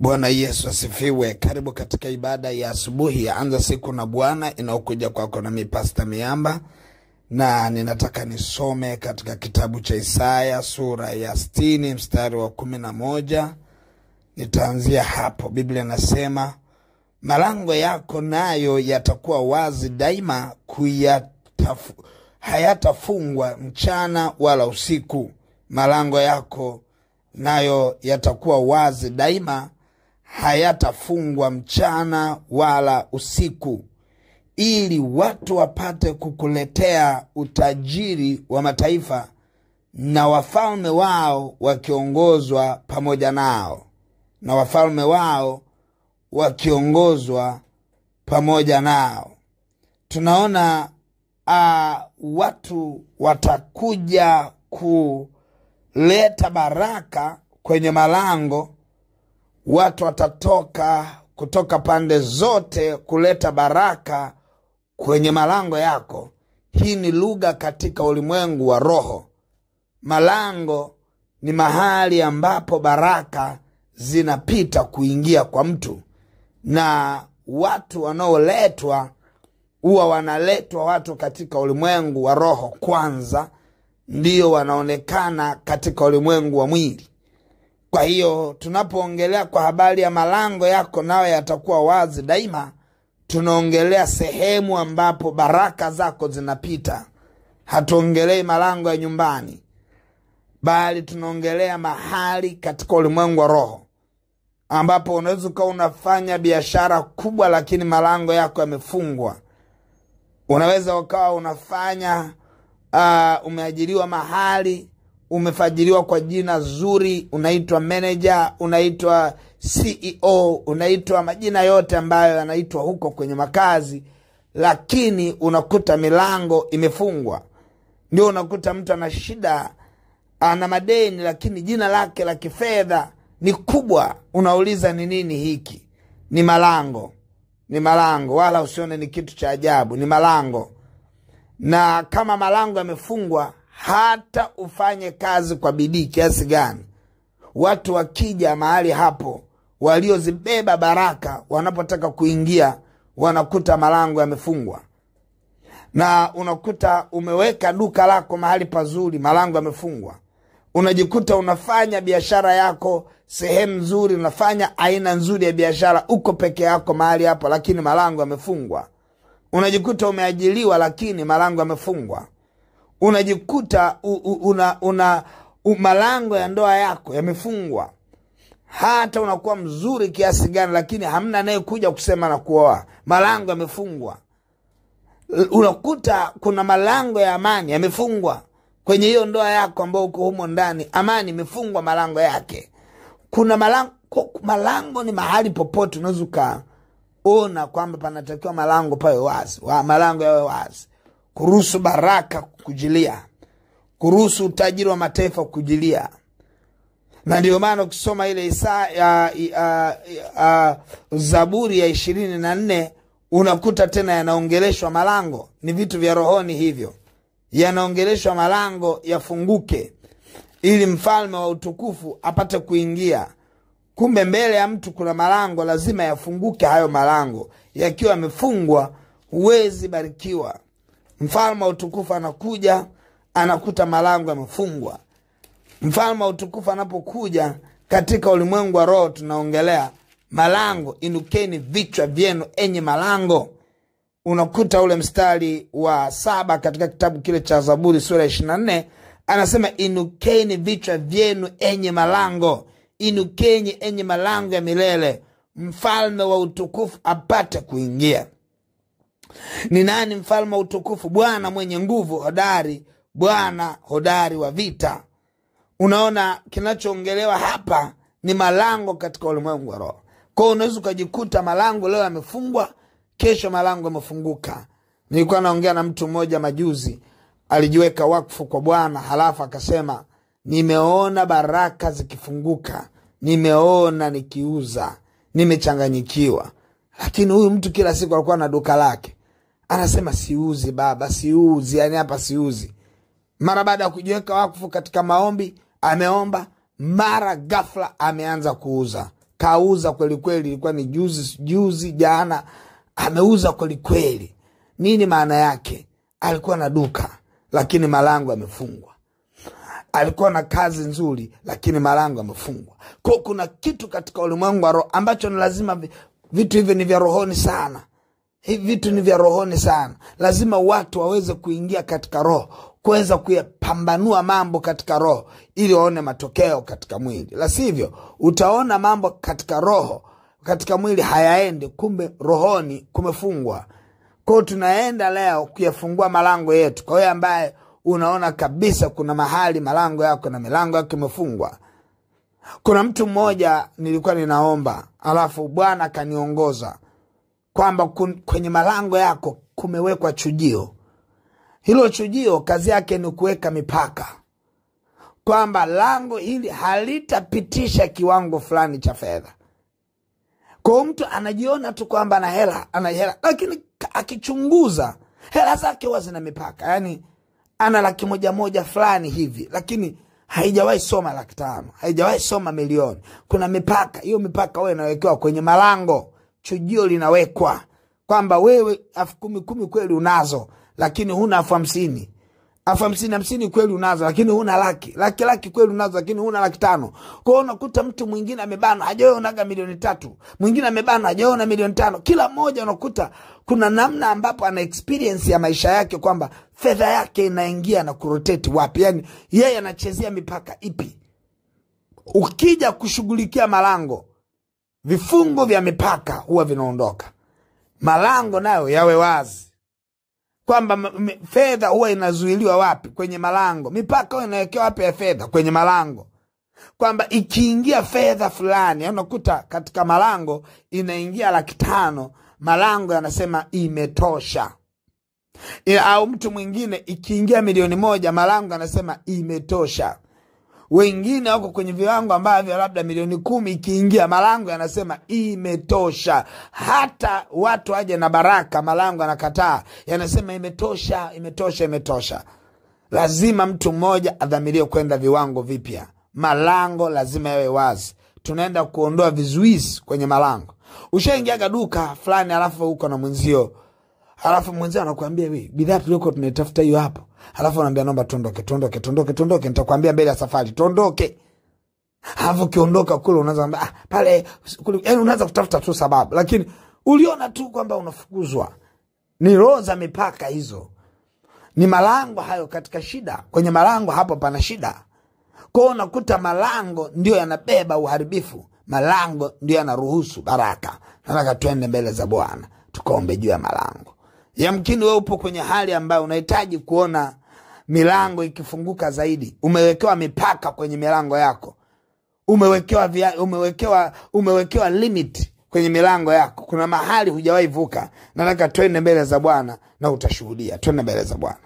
Bwana Yesu asifiwe. Karibu katika ibada ya asubuhi ya Anza Siku na Bwana inayokuja kwako nami Pasta Miamba, na ninataka nisome katika kitabu cha Isaya sura ya sitini mstari wa kumi na moja. Nitaanzia hapo. Biblia inasema malango yako nayo yatakuwa wazi daima, kuyatafu, hayatafungwa mchana wala usiku. Malango yako nayo yatakuwa wazi daima, hayatafungwa mchana wala usiku, ili watu wapate kukuletea utajiri wa mataifa na wafalme wao wakiongozwa pamoja nao, na wafalme wao wakiongozwa pamoja nao. Tunaona uh, watu watakuja kuleta baraka kwenye malango. Watu watatoka kutoka pande zote kuleta baraka kwenye malango yako. Hii ni lugha katika ulimwengu wa roho. Malango ni mahali ambapo baraka zinapita kuingia kwa mtu, na watu wanaoletwa huwa wanaletwa watu katika ulimwengu wa roho kwanza, ndio wanaonekana katika ulimwengu wa mwili. Kwa hiyo tunapoongelea kwa habari ya malango yako nayo yatakuwa wazi daima, tunaongelea sehemu ambapo baraka zako zinapita. Hatuongelei malango ya nyumbani, bali tunaongelea mahali katika ulimwengu wa roho ambapo unaweza ukawa unafanya biashara kubwa, lakini malango yako yamefungwa. Unaweza ukawa unafanya uh, umeajiriwa mahali, umefajiriwa kwa jina zuri, unaitwa manager, unaitwa CEO, unaitwa majina yote ambayo yanaitwa huko kwenye makazi, lakini unakuta milango imefungwa. Ndio unakuta mtu ana shida, ana madeni, lakini jina lake la kifedha ni kubwa. Unauliza ni nini hiki? Ni malango, ni malango, wala usione ni kitu cha ajabu, ni malango. Na kama malango yamefungwa, hata ufanye kazi kwa bidii kiasi gani, watu wakija mahali hapo, waliozibeba baraka, wanapotaka kuingia, wanakuta malango yamefungwa. Na unakuta umeweka duka lako mahali pazuri, malango yamefungwa unajikuta unafanya biashara yako sehemu nzuri, unafanya aina nzuri ya biashara, uko peke yako mahali hapo, lakini malango yamefungwa. Unajikuta umeajiliwa, lakini malango yamefungwa. Unajikuta una, una malango ya ndoa yako yamefungwa. Hata unakuwa mzuri kiasi gani, lakini hamna anayekuja kusema na kuoa, malango yamefungwa. Unakuta kuna malango ya amani yamefungwa kwenye hiyo ndoa yako ambao uko humo ndani, amani imefungwa malango yake. Kuna malango, malango ni mahali popote unaweza ukaona kwamba panatakiwa malango pawe wazi wa, malango yawe wazi, kuruhusu baraka kujilia, kuruhusu utajiri wa mataifa kujilia. Na ndio maana ukisoma ile Isa ya, ya, ya, Zaburi ya ishirini na nne unakuta tena yanaongeleshwa malango. Ni vitu vya rohoni hivyo yanaongeleshwa malango yafunguke, ili mfalme wa utukufu apate kuingia. Kumbe mbele ya mtu kuna malango, lazima yafunguke. Hayo malango yakiwa yamefungwa, huwezi barikiwa. Mfalme wa utukufu anakuja, anakuta malango yamefungwa. Mfalme wa utukufu anapokuja katika ulimwengu wa roho, tunaongelea malango. Inukeni vichwa vyenu, enye malango unakuta ule mstari wa saba katika kitabu kile cha Zaburi sura ya ishirini na nne anasema inukeni vichwa vyenu enye malango, inukeni enye malango ya milele, mfalme wa utukufu apate kuingia. Ni nani mfalme wa utukufu? Bwana mwenye nguvu hodari, Bwana hodari wa vita. Unaona, kinachoongelewa hapa ni malango katika ulimwengu wa roho. Kwao unaweza ukajikuta malango leo yamefungwa kesho malango yamefunguka. Nilikuwa naongea na mtu mmoja majuzi, alijiweka wakfu kwa Bwana, halafu akasema, nimeona baraka zikifunguka, nimeona nikiuza, nimechanganyikiwa. Lakini huyu mtu kila siku alikuwa na duka lake, anasema siuzi baba, siuzi, yani hapa siuzi. Mara baada ya kujiweka wakfu katika maombi, ameomba mara ghafla ameanza kuuza. Kauza kwelikweli ilikuwa ni juzi juzi jana ameuza kwelikweli nini maana yake? Alikuwa na duka lakini malango yamefungwa. Alikuwa na kazi nzuri lakini malango yamefungwa. Kwa kuna kitu katika ulimwengu wa roho ambacho ni lazima vitu hivyo ni vya rohoni sana hivi vitu ni vya rohoni sana. Lazima watu waweze kuingia katika roho kuweza kuyapambanua mambo katika roho ili waone matokeo katika mwili. La sivyo utaona mambo katika roho katika mwili hayaendi kumbe rohoni kumefungwa. Kwao tunaenda leo kuyafungua malango yetu. Kwa hiyo ambaye unaona kabisa kuna mahali malango yako na milango yako imefungwa. Kuna mtu mmoja nilikuwa ninaomba alafu bwana akaniongoza kwamba kwenye malango yako kumewekwa chujio. Hilo chujio kazi yake ni kuweka mipaka. Kwamba lango hili halitapitisha kiwango fulani cha fedha. Kwa mtu anajiona tu kwamba ana hela ana hela lakini akichunguza hela zake huwa zina mipaka. Yaani ana laki moja moja fulani hivi lakini haijawahi soma laki tano haijawahi soma milioni. Kuna mipaka hiyo mipaka huwa inawekewa kwenye malango chujio linawekwa kwamba wewe elfu kumi kumi kweli unazo lakini huna elfu hamsini. Elfu hamsini hamsini kweli unazo lakini huna laki. Laki laki kweli unazo lakini huna laki tano. Kwao unakuta mtu mwingine amebanwa hajaonaga milioni tatu. Mwingine amebanwa hajaona milioni tano. Kila mmoja unakuta kuna namna ambapo ana experience ya maisha yake kwamba fedha yake inaingia na kuroteti wapi. Yani yeye anachezea mipaka ipi? Ukija kushughulikia malango vifungo vya mipaka huwa vinaondoka. Malango nayo yawe wazi. Kwamba fedha huwa inazuiliwa wapi? Kwenye malango. Mipaka huwa inawekewa wapi ya fedha? Kwenye malango. Kwamba ikiingia fedha fulani unakuta katika malango inaingia laki tano malango yanasema imetosha. Au mtu mwingine ikiingia milioni moja malango anasema imetosha wengine wako kwenye viwango ambavyo labda milioni kumi ikiingia malango yanasema imetosha. Hata watu waje na baraka malango yanakataa. Yanasema imetosha imetosha imetosha. Lazima mtu mmoja adhamirie kwenda viwango vipya. Malango lazima yawe wazi. Tunaenda kuondoa vizuizi kwenye malango. Ushaingiaga duka fulani alafu uko na mwenzio. Alafu mwenzio anakuambia "We, bidhaa tulioko tunaitafuta hiyo hapo alafu anaambia naomba tuondoke tuondoke tuondoke tuondoke. Nitakwambia mbele ya safari tuondoke. Alafu kiondoka kule unaanza kwamba ah, pale kule yani unaanza kutafuta tu sababu. Lakini uliona tu kwamba unafukuzwa. Ni roho za mipaka hizo. Ni malango hayo katika shida. Kwenye malango hapo pana shida. Kwa hiyo unakuta malango ndio yanabeba uharibifu. Malango ndio yanaruhusu baraka. Nataka tuende mbele za bwana. Tukaombe juu ya malango yamkini wewe upo kwenye hali ambayo unahitaji kuona milango ikifunguka zaidi. Umewekewa mipaka kwenye milango yako. Umewekewa via, umewekewa umewekewa limit kwenye milango yako. Kuna mahali hujawahi vuka. Nataka twende mbele za bwana na utashuhudia. Twende mbele za bwana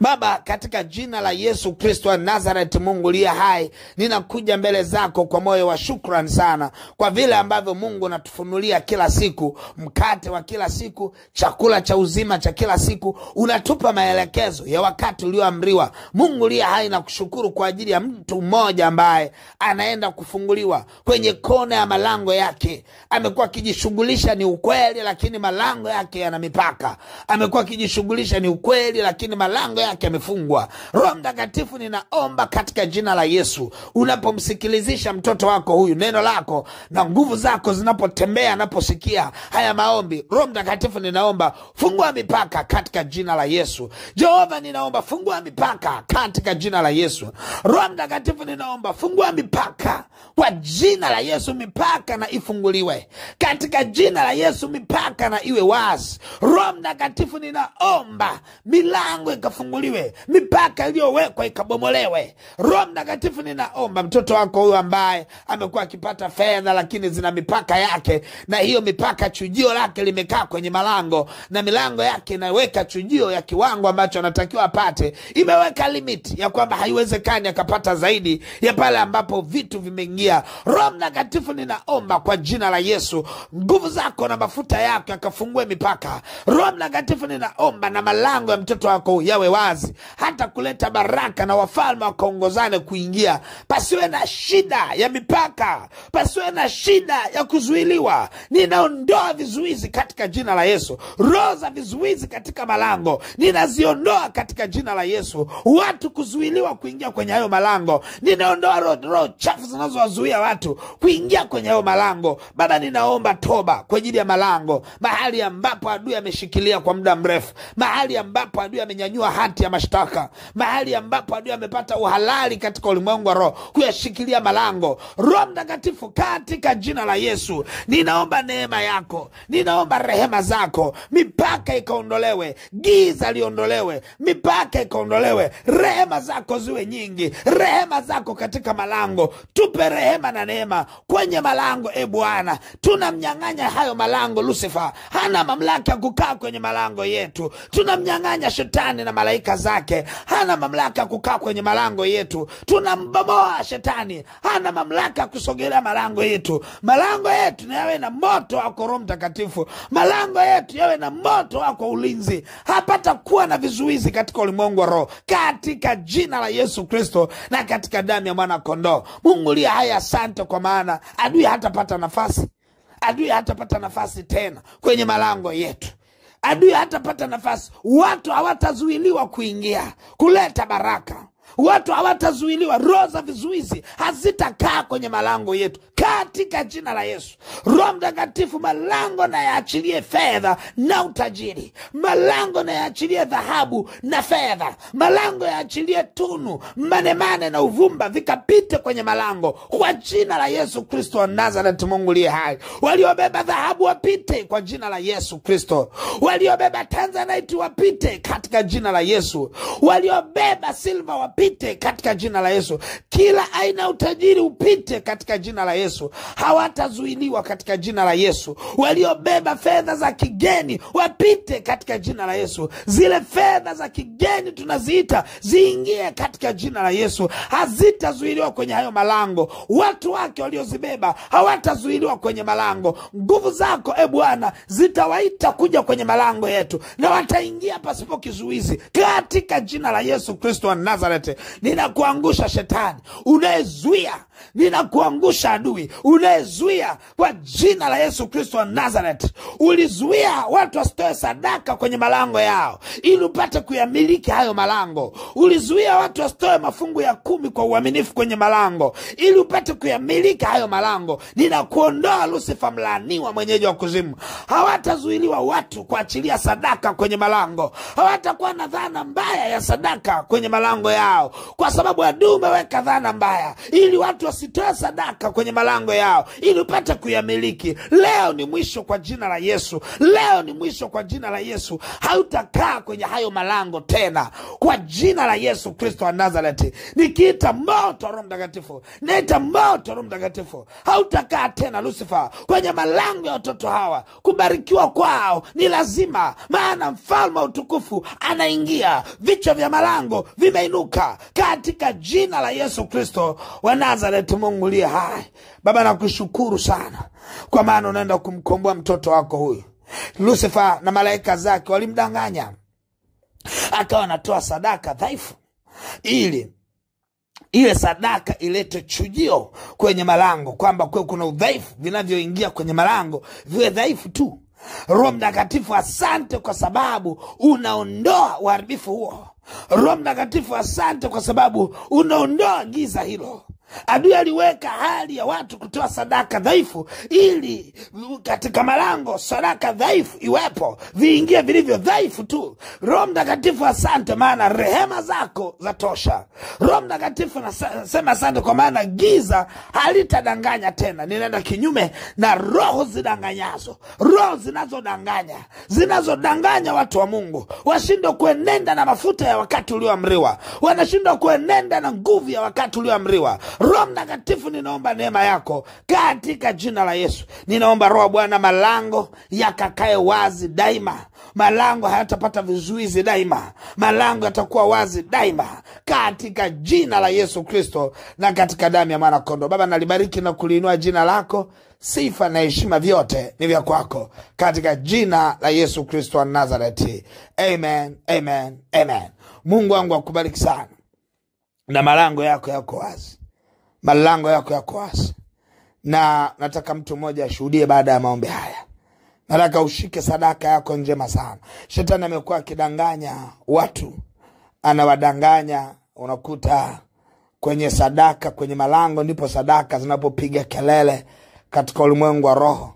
Baba, katika jina la Yesu Kristo wa Nazareti, Mungu liye hai, ninakuja mbele zako kwa moyo wa shukrani sana kwa vile ambavyo Mungu unatufunulia kila siku mkate wa kila siku, chakula cha uzima cha kila siku, unatupa maelekezo ya wakati ulioamriwa. Mungu liye hai, na kushukuru kwa ajili ya mtu mmoja ambaye anaenda kufunguliwa kwenye kona ya malango yake. Amekuwa akijishughulisha ni ukweli, lakini malango yake yana mipaka. Amekuwa akijishughulisha ni ukweli, lakini malango yake yamefungwa. Roho Mtakatifu, ninaomba katika jina la Yesu, unapomsikilizisha mtoto wako huyu neno lako na nguvu zako zinapotembea, anaposikia haya maombi, Roho Mtakatifu, ninaomba fungua mipaka katika jina la Yesu. Jehova, ninaomba fungua mipaka katika jina la Yesu. Roho Mtakatifu, ninaomba fungua mipaka kwa jina la Yesu, mipaka na ifunguliwe katika jina la Yesu, mipaka na iwe wazi. Roho Mtakatifu, ninaomba milango ikafunguliwe, mipaka iliyowekwa ikabomolewe. Roho Mtakatifu, ninaomba mtoto wako huyu ambaye amekuwa akipata fedha lakini zina mipaka yake, na hiyo mipaka, chujio lake limekaa kwenye malango, na milango yake inaweka chujio ya kiwango ambacho anatakiwa apate, imeweka limit ya kwamba haiwezekani akapata zaidi ya pale ambapo vitu vimeingia. Roho Mtakatifu, ninaomba kwa jina la Yesu, nguvu zako na mafuta yako yakafungue mipaka. Roho Mtakatifu, ninaomba na malango ya mtoto wako yawe wazi hata kuleta baraka na wafalme wakaongozane kuingia. Pasiwe na shida ya mipaka pasiwe na shida ya kuzuiliwa. Ninaondoa vizuizi katika jina la yesu. Roho za vizuizi katika malango ninaziondoa katika jina la yesu. Watu kuzuiliwa kuingia kwenye hayo malango ninaondoa roho chafu zinazowazuia watu kuingia kwenye hayo malango. Baba ninaomba toba kwa ajili ya malango mahali ambapo adui ameshikilia kwa muda mrefu mahali ambapo adui amenyanyua hati ya mashtaka mahali ambapo adui amepata uhalali katika ulimwengu wa roho kuyashikilia malango. Roho mtakatifu katika jina la yesu ninaomba neema yako ninaomba rehema zako mipaka ikaondolewe giza liondolewe mipaka ikaondolewe rehema zako ziwe nyingi rehema zako katika malango. Tupe rehema na neema kwenye malango e bwana. Tunamnyang'anya hayo malango lusifa hana mamlaka ya kukaa kwenye malango yetu. Tunamnyang'anya shetani na malaika zake. Hana mamlaka kukaa kwenye malango yetu. Tunambomoa shetani. Hana mamlaka kusogelea malango yetu. Malango yetu na yawe na moto wako roho mtakatifu. Malango yetu yawe na moto wako ulinzi. Hapata kuwa na vizuizi katika ulimwengu wa roho. Katika jina la yesu kristo na katika damu ya mwana kondoo mungu liye haya asante kwa maana adui hatapata nafasi. Adui hatapata nafasi tena kwenye malango yetu adui hatapata nafasi. Watu hawatazuiliwa kuingia kuleta baraka watu hawatazuiliwa. Roho za vizuizi hazitakaa kwenye malango yetu. Katika jina la yesu. Roho mtakatifu malango na yaachilie fedha na utajiri. Malango na yaachilie dhahabu na fedha. Malango yaachilie tunu manemane na uvumba vikapite kwenye malango. Kwa jina la yesu kristo wa nazareti mungu liye hai. Waliobeba dhahabu wapite kwa jina la yesu kristo. Waliobeba tanzanite wapite katika jina la yesu. Waliobeba silva wapite katika jina la yesu. Kila aina ya utajiri upite katika jina la yesu. Hawatazuiliwa katika jina la yesu. Waliobeba fedha za kigeni wapite katika jina la yesu. Zile fedha za kigeni tunaziita ziingie katika jina la yesu. Hazitazuiliwa kwenye hayo malango. Watu wake waliozibeba hawatazuiliwa kwenye malango. Nguvu zako e bwana zitawaita kuja kwenye malango yetu na wataingia pasipo kizuizi katika jina la yesu kristo wa nazareti ninakuangusha shetani. Unayezuia ninakuangusha adui. Unayezuia kwa jina la yesu kristo wa nazareti ulizuia watu wasitoe sadaka kwenye malango yao ili upate kuyamiliki hayo malango. Ulizuia watu wasitoe mafungu ya kumi kwa uaminifu kwenye malango ili upate kuyamiliki hayo malango. Ninakuondoa lusifa mlaaniwa mwenyeji wa kuzimu. Hawatazuiliwa watu kuachilia sadaka kwenye malango. Hawatakuwa na dhana mbaya ya sadaka kwenye malango yao. Kwa sababu adui umeweka dhana mbaya ili watu wasitoe sadaka kwenye malango yao ili upate kuyamiliki. Leo ni mwisho kwa jina la yesu. Leo ni mwisho kwa jina la yesu. Hautakaa kwenye hayo malango tena. Kwa jina la yesu kristo wa nazareti. Nikiita moto roho mtakatifu. Naita moto roho mtakatifu. Hautakaa tena lusifa kwenye malango ya watoto hawa. Kubarikiwa kwao ni lazima. Maana mfalme wa utukufu anaingia. Vichwa vya malango vimeinuka. Katika jina la yesu kristo wa nazareti mungu liye hai. Baba nakushukuru sana. Kwa maana unaenda kumkomboa mtoto wako huyu. Lusifa na malaika zake walimdanganya. Akawa anatoa sadaka dhaifu. Ili ile sadaka ilete chujio kwenye malango kwamba kuwe kuna udhaifu vinavyoingia kwenye malango viwe dhaifu tu. Roho mtakatifu asante kwa sababu unaondoa uharibifu huo. Roho mtakatifu asante kwa sababu unaondoa giza hilo adui aliweka hali ya watu kutoa sadaka dhaifu ili katika malango sadaka dhaifu iwepo viingie vilivyo dhaifu tu. Roho mtakatifu asante maana rehema zako za tosha roho mtakatifu nasema asante kwa maana giza halitadanganya tena. Ninaenda kinyume na roho zidanganyazo. Roho zinazodanganya zinazodanganya watu wa mungu. Washindwa kuenenda na mafuta ya wakati ulioamriwa. Wanashindwa kuenenda na nguvu ya wakati ulioamriwa roho mtakatifu ninaomba neema yako katika jina la yesu. Ninaomba roho bwana malango yakakae wazi daima. Malango hayatapata vizuizi daima. Malango yatakuwa wazi daima katika jina la yesu kristo na katika damu ya mwana kondo baba nalibariki na kuliinua jina lako. Sifa na heshima vyote ni vya kwako katika jina la yesu kristo wa nazareti. Amen amen amen. Mungu wangu akubariki sana. Na malango yako yako wazi malango yako yako wazi na nataka mtu mmoja ashuhudie baada ya maombi haya. Nataka ushike sadaka yako njema sana. Shetani amekuwa akidanganya watu. Anawadanganya unakuta kwenye sadaka kwenye malango ndipo sadaka zinapopiga kelele katika ulimwengu wa roho.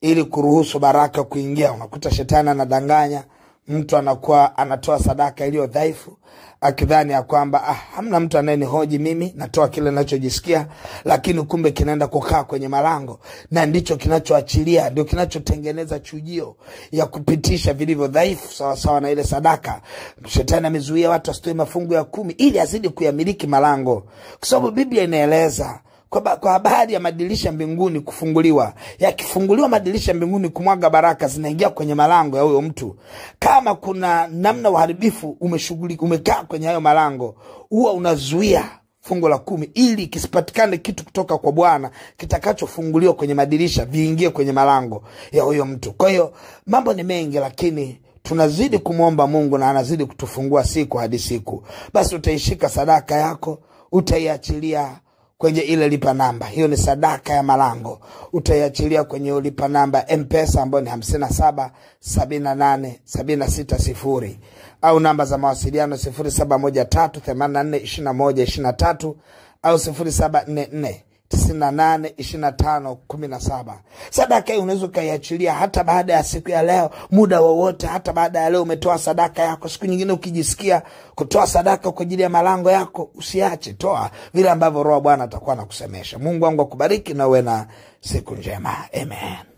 Ili kuruhusu baraka kuingia unakuta shetani anadanganya mtu anakuwa anatoa sadaka iliyo dhaifu akidhani ya kwamba ah, hamna mtu anayenihoji mimi natoa kile nachojisikia lakini kumbe kinaenda kukaa kwenye malango. Na ndicho kinachoachilia ndio kinachotengeneza chujio ya kupitisha vilivyo dhaifu sawasawa na ile sadaka. Shetani amezuia watu wasitoe mafungu ya kumi ili azidi kuyamiliki malango. Kwa sababu biblia inaeleza kwa, kwa habari ya madirisha mbinguni kufunguliwa yakifunguliwa madirisha mbinguni kumwaga baraka zinaingia kwenye malango ya huyo mtu. Kama kuna namna uharibifu umeshughulika umekaa kwenye hayo malango huwa unazuia fungu la kumi ili kisipatikane kitu kutoka kwa bwana kitakachofunguliwa kwenye madirisha viingie kwenye malango ya huyo mtu. Kwa hiyo mambo ni mengi lakini tunazidi kumwomba mungu na anazidi kutufungua siku hadi siku. Basi utaishika sadaka yako utaiachilia kwenye ile lipa namba. Hiyo ni sadaka ya malango. Utaiachilia kwenye lipa namba mpesa ambayo ni hamsini na saba sabini na nane sabini na sita sifuri. Au namba za mawasiliano sifuri saba moja tatu themani na nne ishiri na moja ishiri na tatu au sifuri saba nne nne tisini na nane ishiri na tano kumi na saba. Sadaka hii unaweza ukaiachilia hata baada ya siku ya leo muda wowote hata baada ya leo umetoa sadaka yako. Siku nyingine ukijisikia kutoa sadaka kwa ajili ya malango yako usiache toa vile ambavyo roho bwana atakuwa anakusemesha. Mungu wangu akubariki na uwe na siku njema. Amen